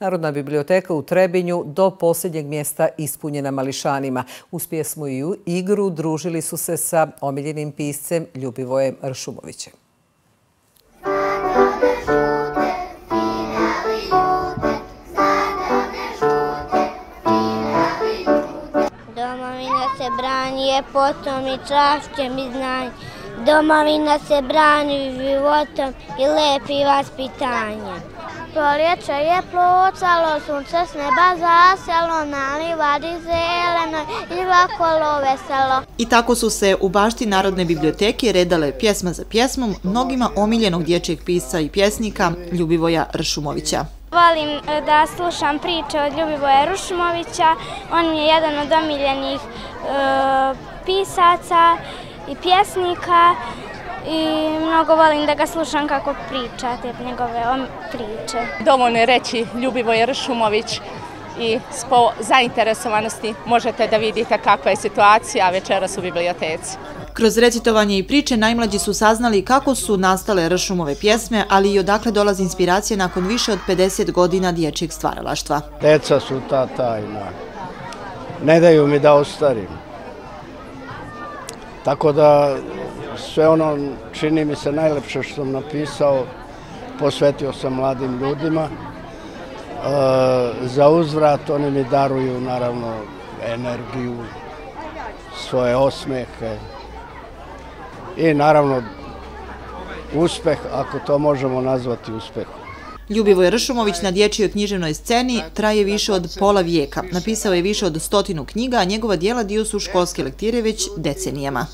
Narodna biblioteka u Trebinju do posljednjeg mjesta ispunjena mališanima. Uz pjesmu i igru družili su se sa omiljenim piscem Ljubivojem Ršumovićem. se brani je potom i čašćem i znanjem. Domovina se brani životom i lepi vaspitanjem. Proljeće je plucalo, sunce s neba zaselo, na livadi zeleno i vakolo veselo. I tako su se u bašti Narodne biblioteke redale pjesma za pjesmom mnogima omiljenog dječjeg pisa i pjesnika Ljubivoja Ršumovića. Volim e, da slušam priče od Ljubivoja Rušmovića. On je jedan od omiljenih e, pisaca i pjesnika i mnogo volim da ga slušam kako priča te njegove priče. Dovoljno je reći Ljubivoje Ršumović i po zainteresovanosti možete da vidite kakva je situacija večeras u biblioteci. Kroz recitovanje i priče najmlađi su saznali kako su nastale Ršumove pjesme, ali i odakle dolazi inspiracija nakon više od 50 godina dječjeg stvaralaštva. Deca su ta tajna. Ne daju mi da ostarim. Tako da sve ono čini mi se najlepše što sam napisao, posvetio sam mladim ljudima. E, za uzvrat oni mi daruju naravno energiju, svoje osmehe, i naravno uspeh, ako to možemo nazvati uspehom. Ljubivoj Ršumović na dječjoj književnoj sceni traje više od pola vijeka. Napisao je više od stotinu knjiga, a njegova dijela dio su školske lektire već decenijama.